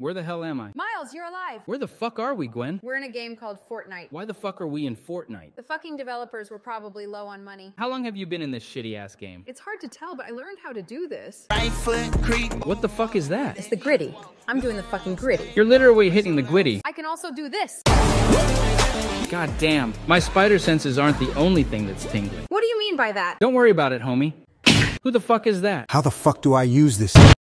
Where the hell am I? Miles, you're alive. Where the fuck are we, Gwen? We're in a game called Fortnite. Why the fuck are we in Fortnite? The fucking developers were probably low on money. How long have you been in this shitty ass game? It's hard to tell, but I learned how to do this. What the fuck is that? It's the griddy. I'm doing the fucking griddy. You're literally hitting the griddy. I can also do this. God damn. My spider senses aren't the only thing that's tingling. What do you mean by that? Don't worry about it, homie. Who the fuck is that? How the fuck do I use this?